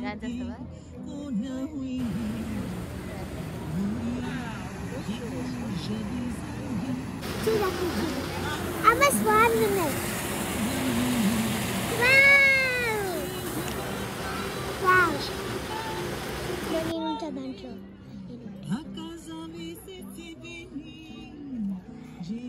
Ganda sa ba? Tira ko. não? Wow! Wow! Dali nung tabanto. A me se te venir, j'ai.